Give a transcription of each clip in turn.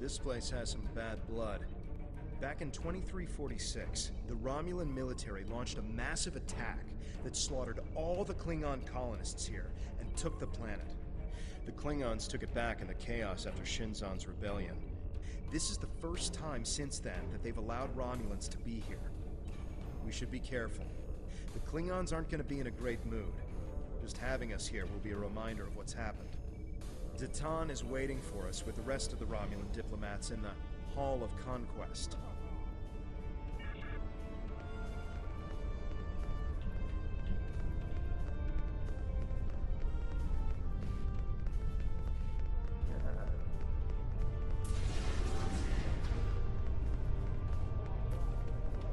This place has some bad blood. Back in 2346, the Romulan military launched a massive attack that slaughtered all the Klingon colonists here and took the planet. The Klingons took it back in the chaos after Shinzon's rebellion. This is the first time since then that they've allowed Romulans to be here. We should be careful. The Klingons aren't going to be in a great mood. Just having us here will be a reminder of what's happened. D'Tan is waiting for us with the rest of the Romulan diplomats in the Hall of Conquest.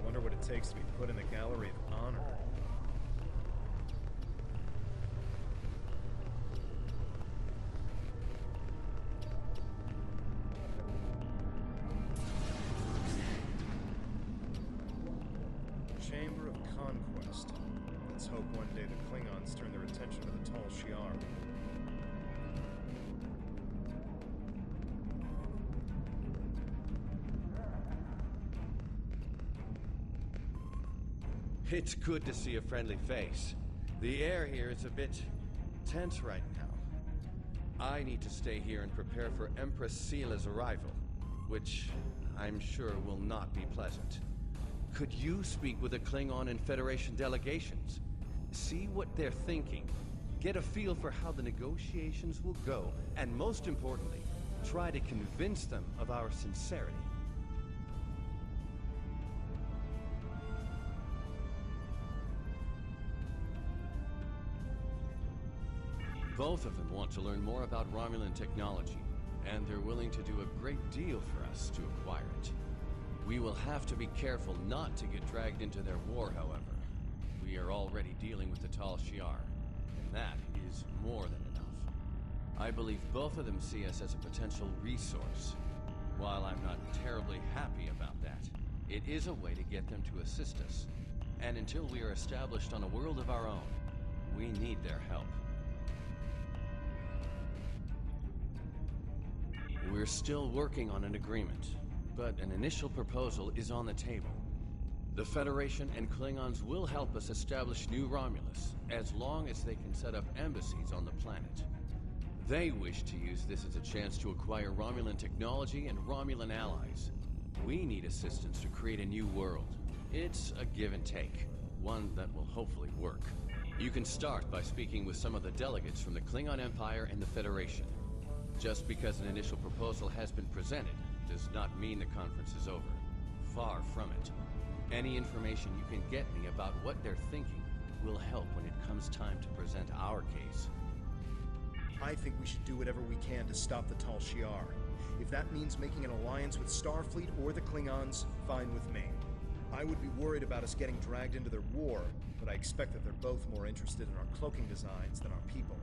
Wonder what it takes to be put in the Gallery of Honor. It's good to see a friendly face. The air here is a bit tense right now. I need to stay here and prepare for Empress Sela's arrival, which I'm sure will not be pleasant. Could you speak with the Klingon and Federation delegations? See what they're thinking. Get a feel for how the negotiations will go, and most importantly, try to convince them of our sincerity. Both of them want to learn more about Romulan technology, and they're willing to do a great deal for us to acquire it. We will have to be careful not to get dragged into their war, however. We are already dealing with the Tal Shiar, and that is more than enough. I believe both of them see us as a potential resource. While I'm not terribly happy about that, it is a way to get them to assist us. And until we are established on a world of our own, we need their help. We're still working on an agreement, but an initial proposal is on the table. The Federation and Klingons will help us establish New Romulus, as long as they can set up embassies on the planet. They wish to use this as a chance to acquire Romulan technology and Romulan allies. We need assistance to create a new world. It's a give and take, one that will hopefully work. You can start by speaking with some of the delegates from the Klingon Empire and the Federation. Just because an initial proposal has been presented does not mean the conference is over. Far from it. Any information you can get me about what they're thinking will help when it comes time to present our case. I think we should do whatever we can to stop the Tal Shiar. If that means making an alliance with Starfleet or the Klingons, fine with me. I would be worried about us getting dragged into their war, but I expect that they're both more interested in our cloaking designs than our people.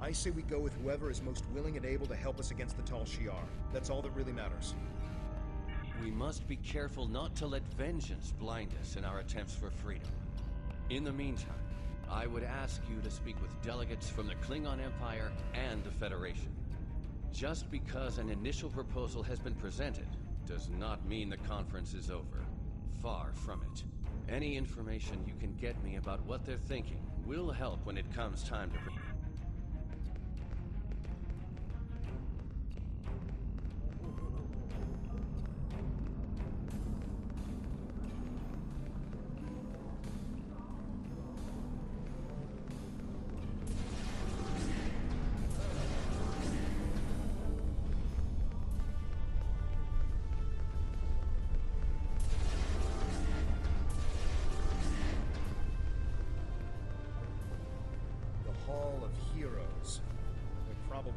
I say we go with whoever is most willing and able to help us against the Tal Shiar. That's all that really matters. We must be careful not to let vengeance blind us in our attempts for freedom. In the meantime, I would ask you to speak with delegates from the Klingon Empire and the Federation. Just because an initial proposal has been presented does not mean the conference is over. Far from it. Any information you can get me about what they're thinking will help when it comes time to...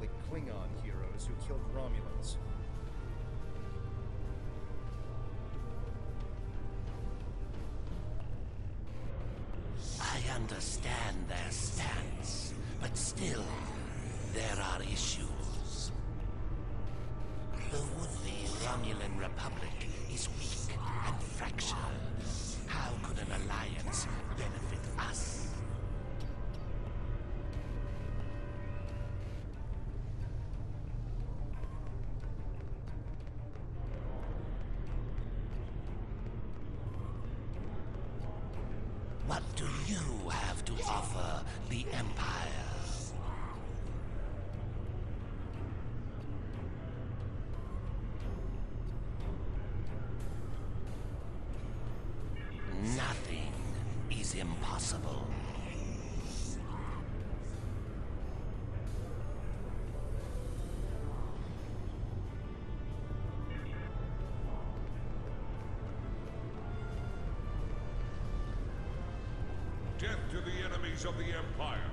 They're Klingon heroes who killed Romulans. I understand their stance, but still, there are issues. The would-be Romulan Republic What do you have to offer the Empire? To the enemies of the Empire.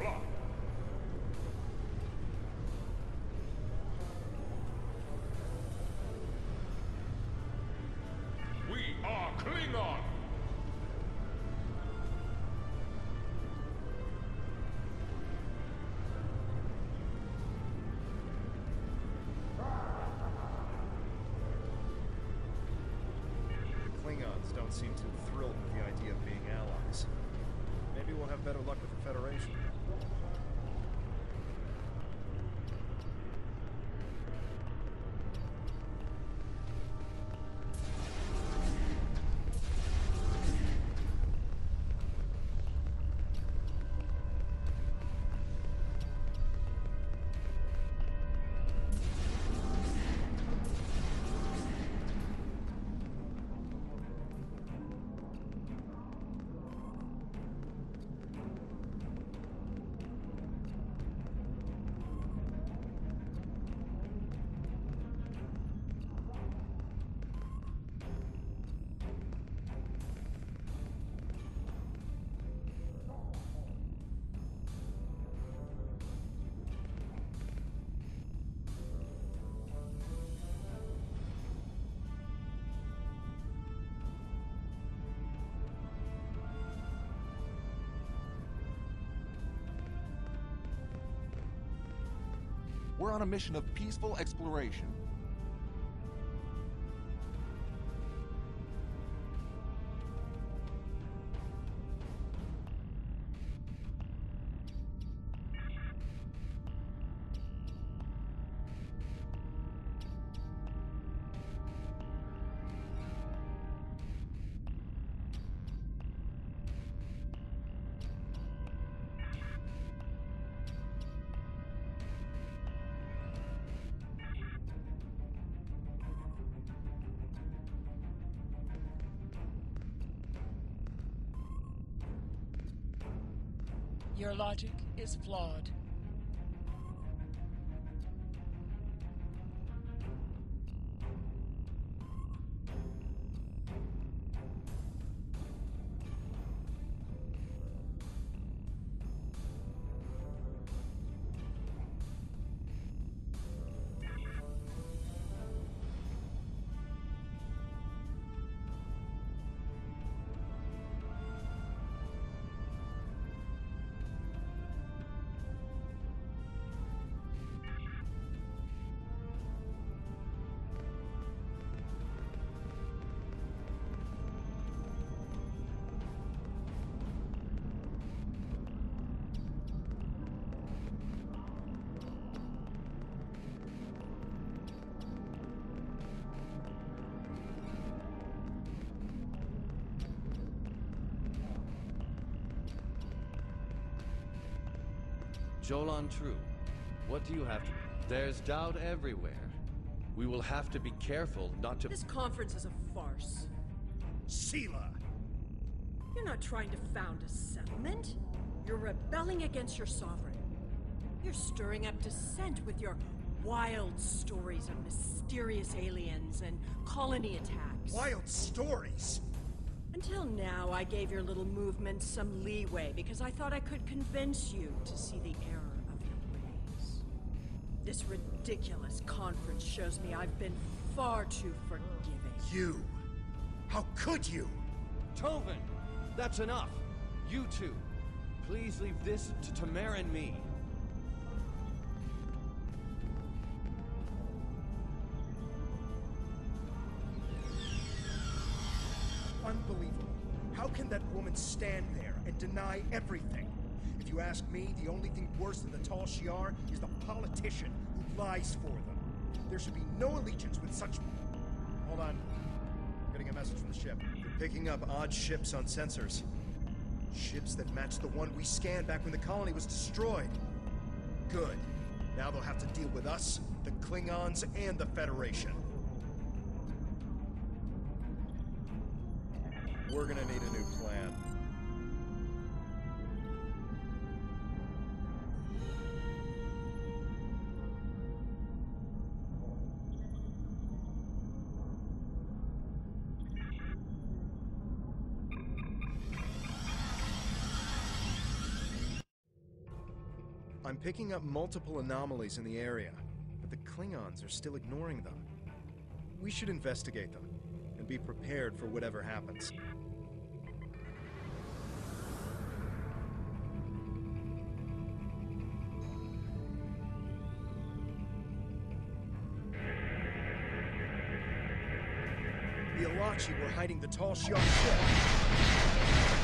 We are Klingon! Klingons don't seem too thrilled with the idea of being allies. Maybe we'll have better luck with the Federation. We're on a mission of peaceful exploration. Your logic is flawed. Jolan tru, what do you have to... There's doubt everywhere. We will have to be careful not to... This conference is a farce. Sela! You're not trying to found a settlement. You're rebelling against your sovereign. You're stirring up dissent with your wild stories of mysterious aliens and colony attacks. Wild stories! Until now, I gave your little movement some leeway because I thought I could convince you to see the error of your ways. This ridiculous conference shows me I've been far too forgiving. You! How could you? Tovan! That's enough! You two! Please leave this to Tamara and me. Can that woman stand there and deny everything? If you ask me, the only thing worse than the Tal Shiar is the politician who lies for them. There should be no allegiance with such. Hold on. Getting a message from the ship. They're picking up odd ships on sensors. Ships that match the one we scanned back when the colony was destroyed. Good. Now they'll have to deal with us, the Klingons, and the Federation. We're gonna need a new plan. I'm picking up multiple anomalies in the area, but the Klingons are still ignoring them. We should investigate them and be prepared for whatever happens. The Elachi were hiding the Tal Shiar ship.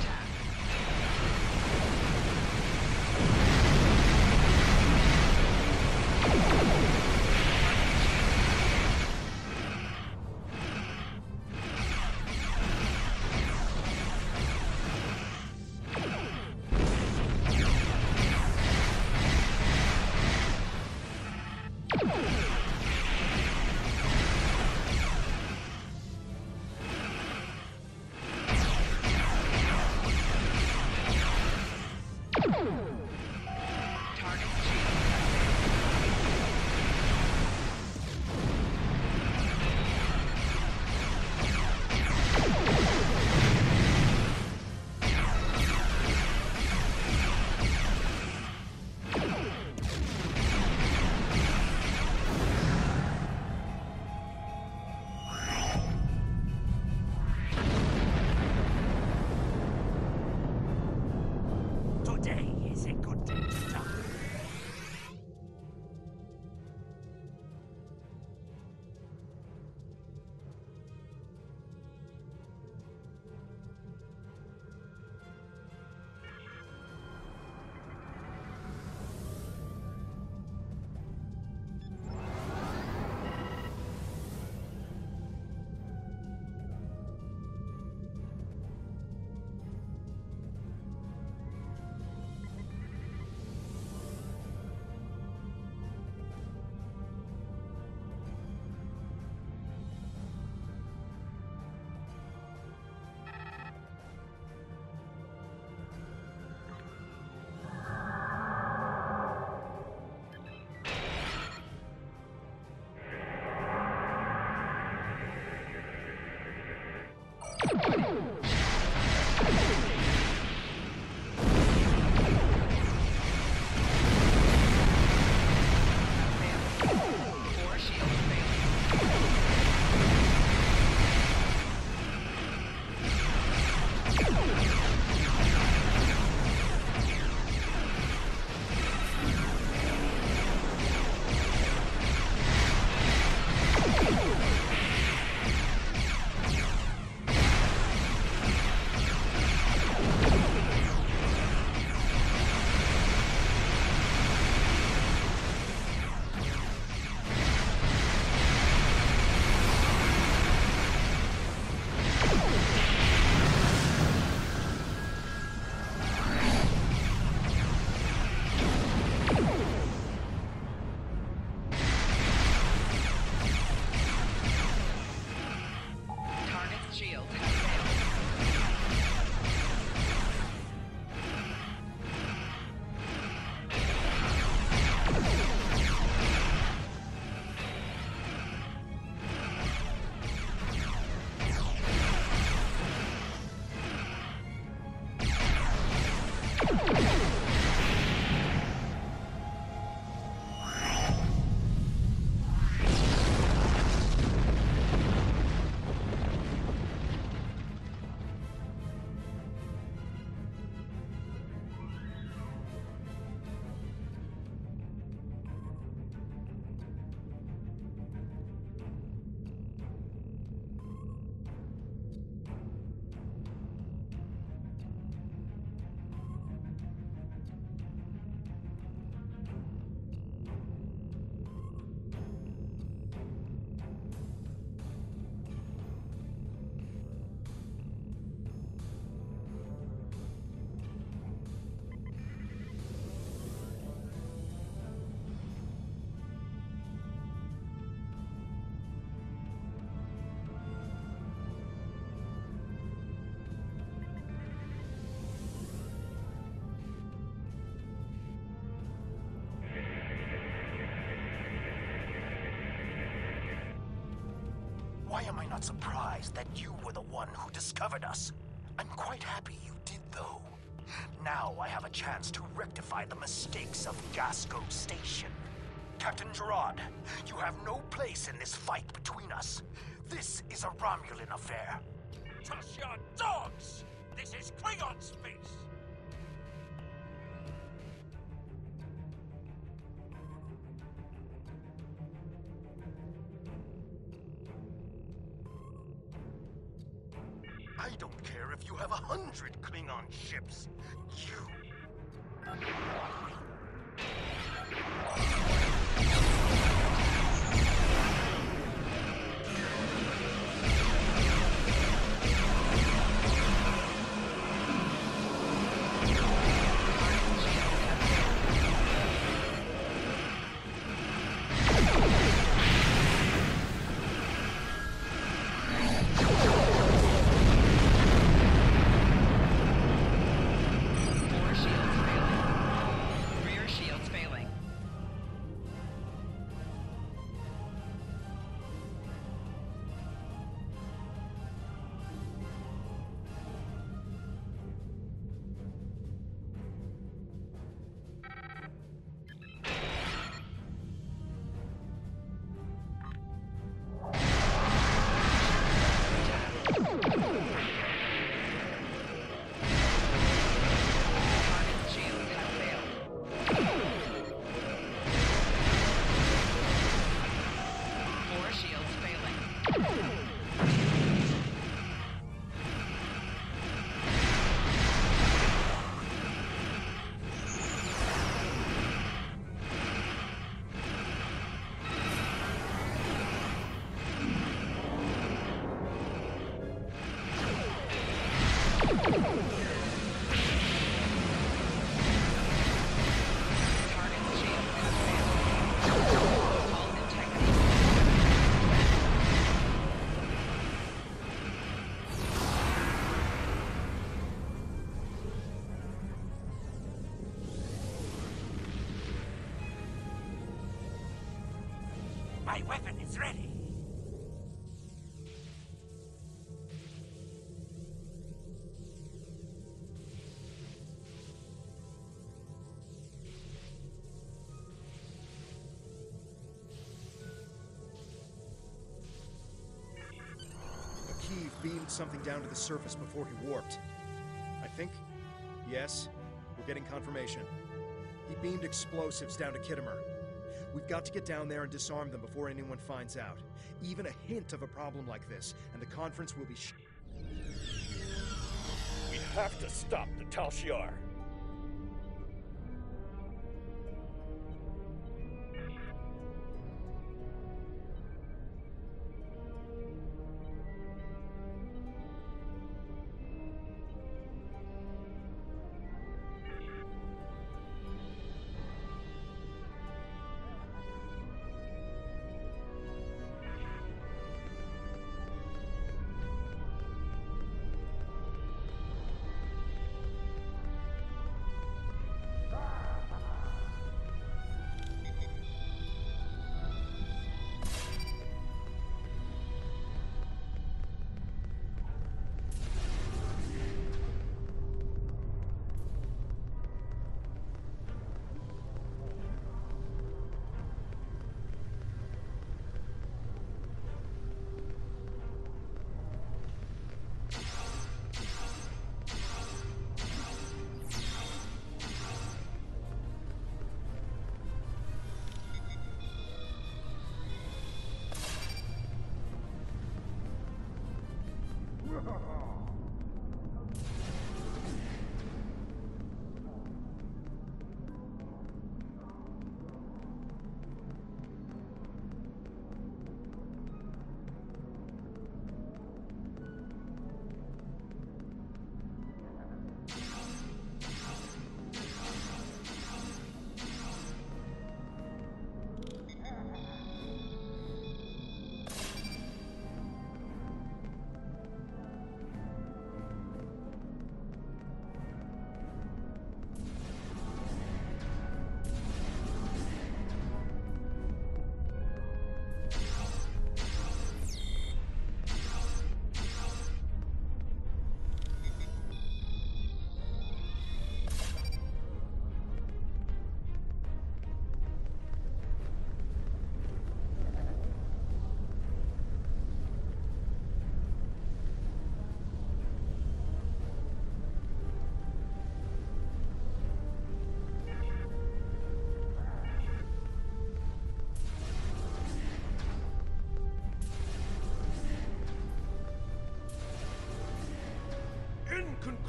Not surprised that you were the one who discovered us. I'm quite happy you did, though. Now I have a chance to rectify the mistakes of Gasko Station. Captain Gerard, you have no place in this fight between us. This is a Romulan affair. Trust your dogs! This is Klingon space! My weapon is ready! Hakeev beamed something down to the surface before he warped. I think. Yes, we're getting confirmation. He beamed explosives down to Khitomer. We've got to get down there and disarm them before anyone finds out. Even a hint of a problem like this, and the conference will be sh- We have to stop the Tal Shiar! Ha ha ha!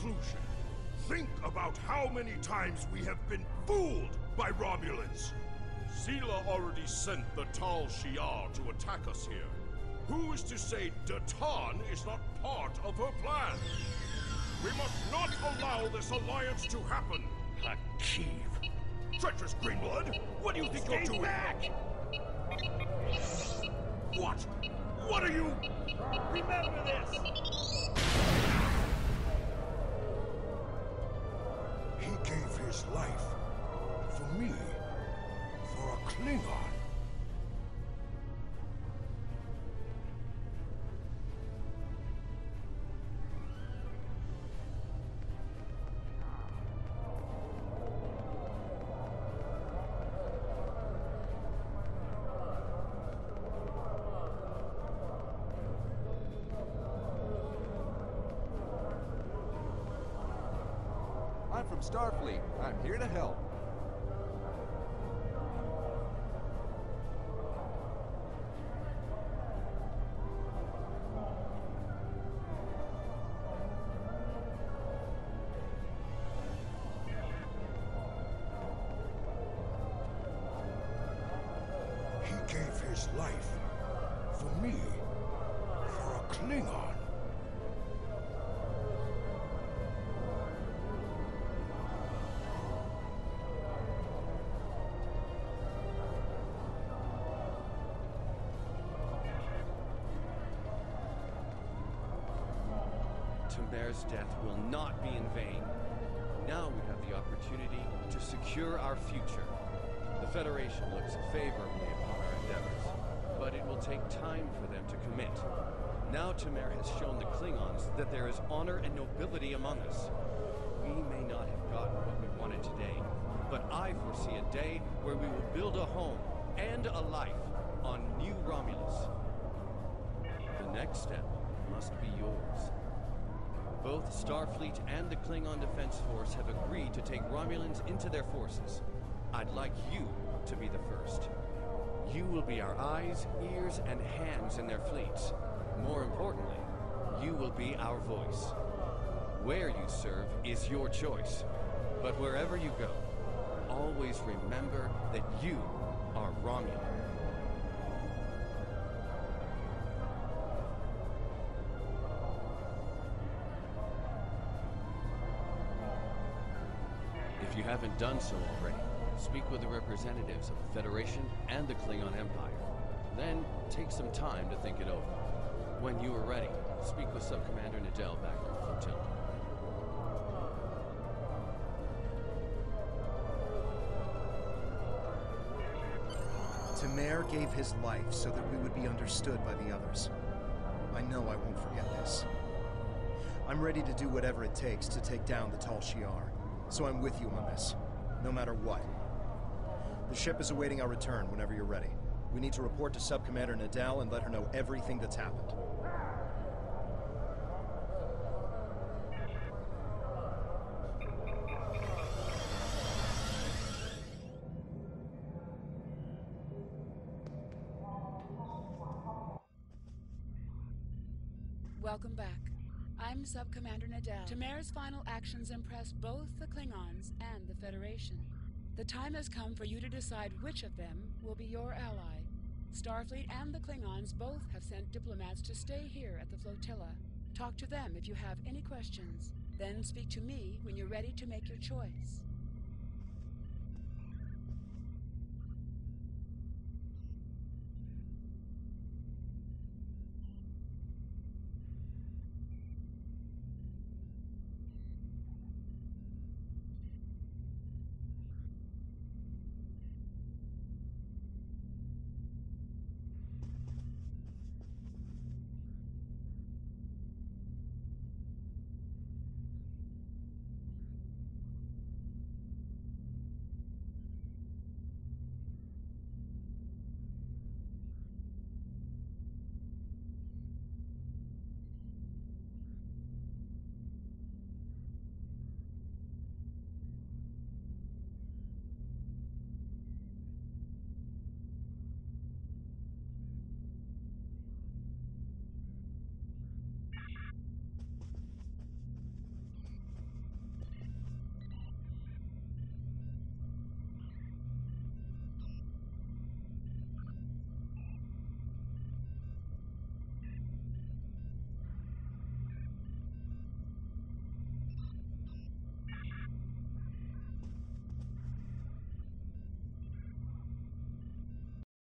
Conclusion. Think about how many times we have been fooled by Romulans. Sela already sent the Tal Shiar to attack us here. Who is to say D'Tan is not part of her plan? We must not allow this alliance to happen. Achieve. Treacherous Greenblood, what do you think you're doing? back! What? What are you? Remember this! His life for me, for a Klingon. I'm from Starfleet. I'm here to help. Tamer's death will not be in vain. Now we have the opportunity to secure our future. The Federation looks favorably upon our endeavors, but it will take time for them to commit. Now Tamer has shown the Klingons that there is honor and nobility among us. We may not have gotten what we wanted today, but I foresee a day where we will build a home and a life on New Romulus. The next step must be yours. Both Starfleet and the Klingon Defense Force have agreed to take Romulans into their forces. I'd like you to be the first. You will be our eyes, ears, and hands in their fleets. More importantly, you will be our voice. Where you serve is your choice. But wherever you go, always remember that you are Romulan. You haven't done so already, speak with the representatives of the Federation and the Klingon Empire. Then take some time to think it over. When you are ready, speak with Subcommander Nadeel back on the flotilla. Tamer gave his life so that we would be understood by the others. I know I won't forget this. I'm ready to do whatever it takes to take down the Tal Shiar, so I'm with you on this, no matter what. The ship is awaiting our return whenever you're ready. We need to report to Subcommander Nadeel and let her know everything that's happened. Welcome back. I'm Subcommander Nadeel. Tamer's final actions impressed both the Klingons and the Federation. The time has come for you to decide which of them will be your ally. Starfleet and the Klingons both have sent diplomats to stay here at the flotilla. Talk to them if you have any questions. Then speak to me when you're ready to make your choice.